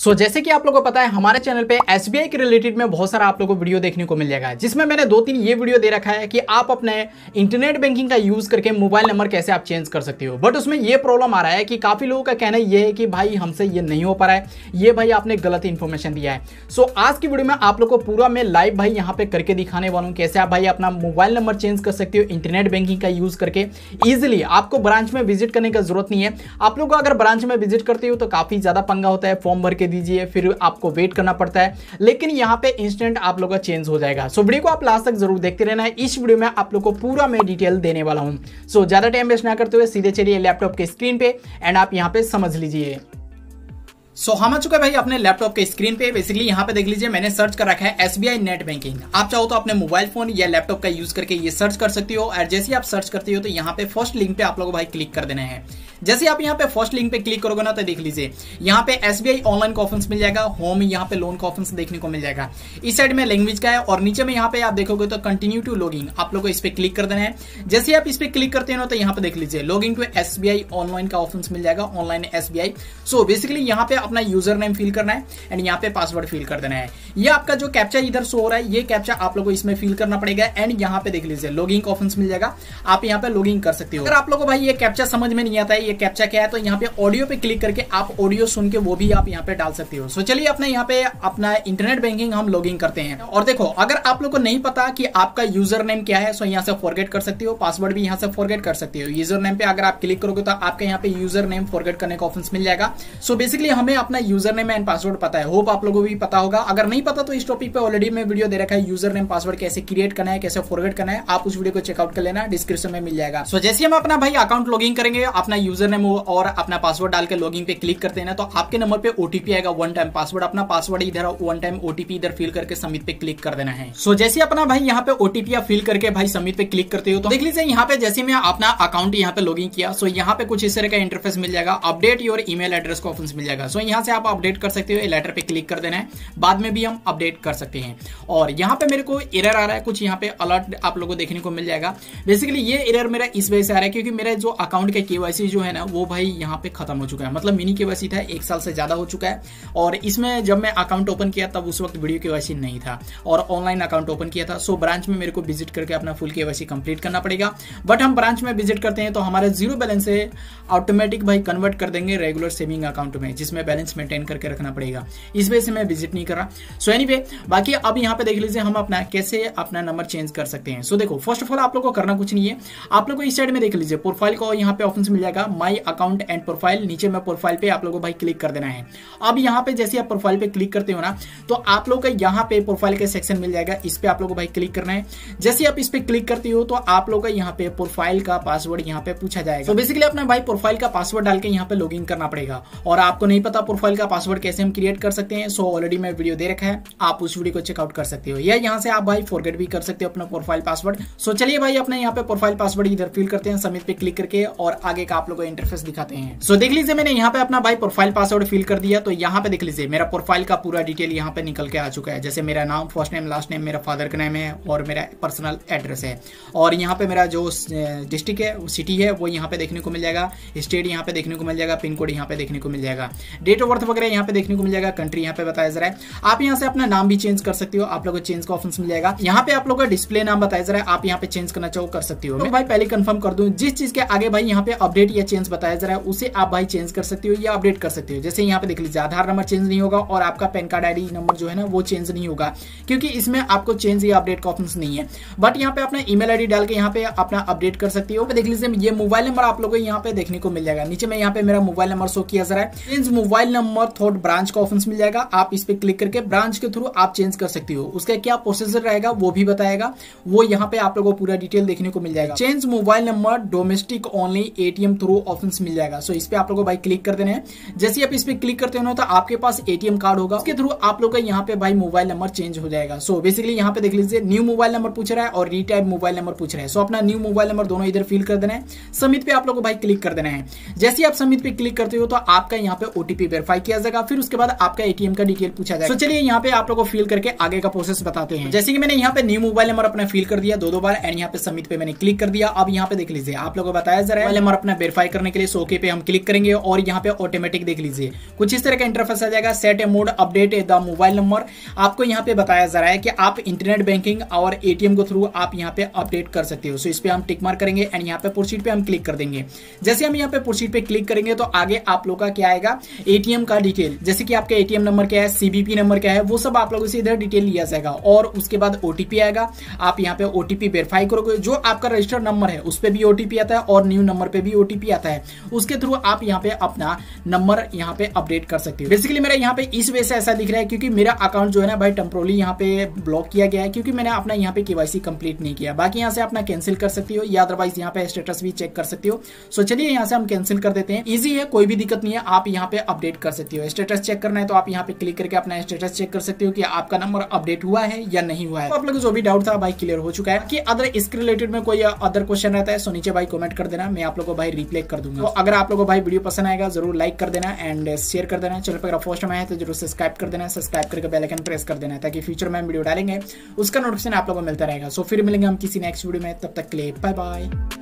सो so, जैसे कि आप लोगों को पता है हमारे चैनल पे एसबीआई के रिलेटेड में बहुत सारा आप लोगों को वीडियो देखने को मिल जाएगा जिसमें मैंने दो तीन ये वीडियो दे रखा है कि आप अपने इंटरनेट बैंकिंग का यूज़ करके मोबाइल नंबर कैसे आप चेंज कर सकते हो। बट उसमें ये प्रॉब्लम आ रहा है कि काफ़ी लोगों का कहना यह है कि भाई हमसे ये नहीं हो पा रहा है। ये भाई आपने गलत इन्फॉर्मेशन दिया है। सो so, आज की वीडियो में आप लोग को पूरा मैं लाइव भाई यहाँ पे करके दिखाने वाला हूँ कैसे आप भाई अपना मोबाइल नंबर चेंज कर सकते हो इंटरनेट बैंकिंग का यूज़ करके। ईजिली आपको ब्रांच में विज़िट करने का ज़रूरत नहीं है। आप लोग अगर ब्रांच में विज़िट करते हो तो काफ़ी ज़्यादा पंगा होता है फॉर्म भर के दीजिए, फिर आपको वेट करना पड़ता है। लेकिन यहाँ पे इंस्टेंट आप लोग का चेंज हो जाएगा। सो वीडियो को आप लास्ट तक ज़रूर देखते रहना है। इस वीडियो में आप लोग को पूरा मैं डिटेल देने वाला हूँ। सो ज़्यादा टाइम वेस्ट ना करते हुए सीधे चलिए लैपटॉप के स्क्रीन पे एंड आप यहाँ पे समझ लीजिए। सो हम आ चुका है भाई अपने लैपटॉप के स्क्रीन पे। बेसिकली यहाँ पे देख लीजिए, मैंने सर्च कर रखा है एसबीआई नेट बैंकिंग आप चाहो तो अपने मोबाइल फ़ोन या लैपटॉप का यूज़ करके ये सर्च कर सकती हो। और जैसे आप सर्च करते हो तो यहाँ पे फ़र्स्ट लिंक पे आप लोगों भाई क्लिक कर देना है। जैसे आप यहाँ पे फ़र्स्ट लिंक पे क्लिक करोगे ना तो देख लीजिए, यहाँ पे एसबीआई ऑनलाइन कॉफिन मिल जाएगा होम यहाँ पे लोन कॉफिन देखने को मिल जाएगा। इस साइड में लैंग्वेज का है, और नीचे में यहाँ पे आप देखोगे तो कंटिन्यू टू लॉगिंग आप लोग को इस पे क्लिक कर देना है। जैसे आप इस पे क्लिक करते हो तो यहाँ पे देख लीजिए लॉगिंग टू एसबीआई ऑनलाइन का ऑप्शन मिल जाएगा ऑनलाइन एसबीआई सो बेसिकली यहाँ पे अपना यूज़र नेम फिल करना है एंड यहाँ पे पासवर्ड फिल कर देना है। ये आपका जो कैप्चा इधर शो हो रहा है, ये कैप्चा आप लोग को इसमें फिल करना पड़ेगा एंड यहाँ पे देख लीजिए लॉगिंग ऑप्शन मिल जाएगा। आप यहाँ पे लॉगिंग कर सकते हो। अगर आप लोग को भाई ये कैप्चा समझ में नहीं आता है, ये कैप्चा क्या है तो यहाँ पे ऑडियो पे क्लिक करके आप ऑडियो सुन के वो भी आप यहाँ पे डाल सकते हो। सो चलिए अपने यहाँ पे अपना इंटरनेट बैंकिंग हम लॉगिंग करते हैं। और देखो, अगर आप लोग को नहीं पता कि आपका यूज़र नेम क्या है सो यहाँ से फॉरगेट कर सकते हो पासवर्ड भी यहाँ से फॉरगेट कर सकते हो। यूज़र नेम पे अगर आप क्लिक करोगे तो आपके यहाँ पे यूज़र नेम फॉरगेट करने का ऑप्शन मिल जाएगा। सो बेसिकली हमें अपना यूज़र नेम एंड पासवर्ड पता है। होप आप लोगों को भी पता होगा। अगर नहीं पता तो इस टॉपिक पे ऑलरेडी मैं वीडियो दे रखा है यूज़र नेम पासवर्ड कैसे क्रिएट करना है कैसे फॉरगेट करना है। आप उस वीडियो को चेकआउट कर लेना डिस्क्रिप्शन में मिल जाएगा। सो so, जैसे हम अपना भाई अकाउंट लॉगिंग करेंगे अपना यूज़र नेम और अपना पासवर्ड डाल के लॉगिंग पे क्लिक करते हैं तो आपके नंबर पे ओटीपी आएगा वन टाइम पासवर्ड अपना पासवर्ड इधर वन टाइम ओटीपी इधर फिल करके सबमिट पे क्लिक कर देना है। सो जैसे अपना भाई यहाँ पे ओटीपी आप फिल करके भाई सबमिट पे क्लिक करते हो तो देख लीजिए यहाँ पे जैसे मैं अपना अकाउंट यहाँ पे लॉगिंग किया सो यहाँ पे कुछ इस तरह का इंटरफेस मिल जाएगा। अपडेट योर ईमेल एड्रेस का ऑप्शन मिल जाएगा। सो यहाँ से आप अपडेट कर सकते हो लेटर पे क्लिक कर देना है। बाद में भी हम अपडेट कर सकते हैं। और यहाँ पे मेरे को एरर आ रहा है, कुछ यहाँ पे अलर्ट आप लोगों को देखने को मिल जाएगा। बेसिकली ये एरर मेरा इस वजह से आ रहा है क्योंकि मेरा जो अकाउंट का केवाईसी जो है ना, वो भाई यहाँ पे खत्म हो चुका है। मतलब मिनी केवाईसी था, एक साल से ज़्यादा हो चुका है। और इसमें जब मैं अकाउंट ओपन किया तब उस वक्त वीडियो केवाईसी नहीं था। और ऑनलाइन अकाउंट ओपन किया था। सो ब्रांच में मेरे को विज़िट करके अपना फुल केवाईसी कंप्लीट करना पड़ेगा। बट हम ब्रांच में विज़िट करते हैं तो हमारे ज़ीरो बैलेंस से ऑटोमेटिक भाई कन्वर्ट कर देंगे रेगुलर सेविंग अकाउंट में, जिसमें बैलेंस मेंटेन करके रखना पड़ेगा। इस वजह से मैं विज़िट नहीं कर रहा। सो एनी anyway, बाकी अब यहाँ पे देख लीजिए हम अपना कैसे अपना नंबर चेंज कर सकते हैं। सो देखो फ़र्स्ट ऑफ़ ऑल आप लोग को करना कुछ नहीं है। आप लोग को इस साइड में देख लीजिए प्रोफ़ाइल को यहाँ पे ऑप्शन मिल जाएगा। माई अकाउंट एंड प्रोफ़ाइल नीचे में प्रोफ़ाइल पे आप लोग को भाई क्लिक कर देना है। अब यहाँ पे जैसे आप प्रोफ़ाइल पे क्लिक करते हो ना तो आप लोग का यहाँ पे प्रोफ़ाइल का सेक्शन मिल जाएगा। इस पे आप लोग को भाई क्लिक करना है। जैसे आप इस पे क्लिक करते हो तो आप लोग का यहाँ पे प्रोफ़ाइल का पासवर्ड यहाँ पे पूछा जाएगा। तो बेसिकली अपना भाई प्रोफ़ाइल का पासवर्ड डाल के यहाँ पे लॉग करना पड़ेगा। और आपको नहीं पता प्रोफ़ाइल का पासवर्ड कैसे हम क्रिएट कर सकते हैं? सो ऑलरेडी मैं वीडियो दे रखा है। आप उस वीडियो को चेकआउट कर सकते हो। या यहाँ से आप भाई फॉरगेट भी कर सकते हो अपना प्रोफ़ाइल पासवर्ड सो चलिए भाई, अपने यहाँ पे प्रोफ़ाइल पासवर्ड इधर फिल करते हैं सबमिट पे क्लिक करके और आगे का आप लोग को इंटरफेस दिखाते हैं। सो देख लीजिए, मैंने यहाँ पे अपना भाई प्रोफ़ाइल पासवर्ड फिल कर दिया। तो यहाँ पे देख लीजिए, मेरा प्रोफ़ाइल का पूरा डिटेल यहाँ पे निकल के आ चुका है। जैसे मेरा नाम फ़र्स्ट नेम लास्ट नेम मेरा फादर का नेम है और मेरा पर्सनल एड्रेस है। और यहाँ पे मेरा जो डिस्ट्रिक्ट है सिटी है, वो यहाँ पे देखने को मिल जाएगा। स्टेट यहाँ पे देखने को मिल जाएगा, पिन कोड यहाँ पे देखने को मिल जाएगा। डेट ऑफ़ बर्थ वगैरह यहाँ पे देखने को मिल जाएगा कंट्री यहाँ पे बताया जा रहा है आप यहाँ से अपना नाम भी चेंज कर सकते हो आप लोगों को चेंज का ऑप्शन मिल जाएगा यहाँ पे आप लोग का डिस्प्ले नाम बताया जा रहा है आप यहाँ पे चेंज करना चाहो कर सकते हो मैं भाई पहले कंफर्म कर दूँ जिस चीज़ के आगे भाई यहाँ पे अपडेट या चेंज बताया जा रहा है उसे आप भाई चेंज कर सकते हो या अपडेट कर सकते हो जैसे यहाँ पे देख लीजिए आधार नंबर चेंज नहीं होगा और आपका पैन कार्ड आईडी नंबर जो है ना वो चेंज नहीं होगा क्योंकि इसमें आपको चेंज या अपडेट का ऑप्शन नहीं है बट यहाँ पे अपना ईमेल आईडी डाल के यहाँ पे अपना अपडेट कर सकते हो देख लीजिए ये मोबाइल नंबर आप लोगों को यहाँ पे देखने को मिल जाएगा नीचे में यहाँ पे मेरा मोबाइल नंबर शो किया जा रहा है नंबर थोट ब्रांच का ऑप्शन मिल जाएगा। आप इस पर क्लिक करके ब्रांच के थ्रू आप चेंज कर सकते हो। उसका क्या प्रोसेसर रहेगा, वो भी बताएगा। वो यहाँ पे आप लोगों को पूरा डिटेल देखने को मिल जाएगा। Change mobile number domestic only ATM through option मिल जाएगा। सो इस पे आप लोगों को भाई क्लिक कर देना जैसे आप इस पे क्लिक करते हो तो आपके पास एटीएम कार्ड होगा। उसके थ्रू आप लोग का यहाँ पे भाई मोबाइल नंबर चेंज हो जाएगा। सो बेसिकली यहाँ पे देख लीजिए, न्यू मोबाइल नंबर पूछ रहा है और रीटाइप मोबाइल नंबर पूछ रहा है। सो अपना न्यू मोबाइल नंबर दोनों इधर फिल कर देना है। समित पे आप लोग को भाई क्लिक कर देना है। जैसे आप समित पे क्लिक करते हो तो आपका यहाँ पे ओटीपी वेरीफाई किया जाएगा, फिर उसके बाद आपका एटीएम का डिटेल पूछा जाएगा। तो चलिए यहाँ पे आप लोग को फिल करके आगे का प्रोसेस बताते हैं। जैसे कि मैंने यहाँ पे न्यू मोबाइल नंबर अपना फिल कर दिया दो दो बार एंड यहाँ पे सबमिट पे मैंने क्लिक कर दिया। अब यहाँ पे देख लीजिए, आप लोगों को बताया जा रहा है नंबर अपना वेरीफाई करने के लिए सोके पे हम क्लिक करेंगे, और यहाँ पे ऑटोमेटिक देख लीजिए। कुछ इस तरह का इंटरफेस आ जाएगा set a mode update the mobile number आपको यहाँ पे बताया जा रहा है कि आप इंटरनेट बैंकिंग और एटीएम को थ्रू आप यहाँ पे अपडेट कर सकते हो। सो इस पे हम टिक मार करेंगे एंड यहाँ पे प्रोसीड पे हम क्लिक कर देंगे। जैसे हम यहाँ पे प्रोसीड पे क्लिक करेंगे तो आगे आप लोग का क्या आएगा? एटीएम का डिटेल जैसे कि आपका एटीएम नंबर क्या है सीबीपी नंबर क्या है, वो सब आप लोगों से इधर डिटेल लिया जाएगा। और उसके बाद ओटीपी आएगा। आप यहाँ पे ओटीपी वेरीफाई करोगे। जो आपका रजिस्टर्ड नंबर है, उस पर भी ओटीपी आता है और न्यू नंबर पे भी ओटीपी आता है। उसके थ्रू आप यहाँ पे अपना नंबर यहाँ पे अपडेट कर सकते हो। बेसिकली मेरा यहाँ पे इस वजह से ऐसा दिख रहा है, क्योंकि मेरा अकाउंट जो है ना भाई टेम्प्रोली यहाँ पे ब्लॉक किया गया है, क्योंकि मैंने अपना यहाँ पे केवाईसी कंप्लीट नहीं किया। बाकी यहाँ से अपना कैंसिल कर सकती हो, या अदरवाइज़ यहाँ पे स्टेटस भी चेक कर सकती हो। सो चलिए यहाँ से हम कैंसिल कर देते हैं। इजी है, कोई भी दिक्कत नहीं है, आप यहाँ पे अपडेट कर सकती हो। स्टेटस चेक करना है तो आप यहाँ पे क्लिक करके अपना स्टेटस चेक कर सकते हो कि आपका नंबर अपडेट हुआ है या नहीं हुआ है। तो आप लोग जो भी डाउट था, भाई क्लियर हो चुका है कि अदर इसके रिलेटेड में कोई अदर क्वेश्चन रहता है सो नीचे भाई कमेंट कर देना, मैं आप लोगों को भाई रिप्लाई कर दूँगा। तो अगर आप लोगों को भाई वीडियो पसंद आएगा, ज़रूर लाइक कर देना एंड शेयर कर देना। चलो अगर फ़र्स्ट में है तो ज़रूर सब्सक्राइब कर देना सब्सक्राइब करके बेल आइकन प्रेस कर देना, ताकि फ्यूचर में वीडियो डालेंगे, उसका नोटिफिकेशन आप लोगों को मिलता रहेगा। सो फिर मिलेंगे हम किसी नेक्स्ट वीडियो में, तब तक के लिए बाय बाय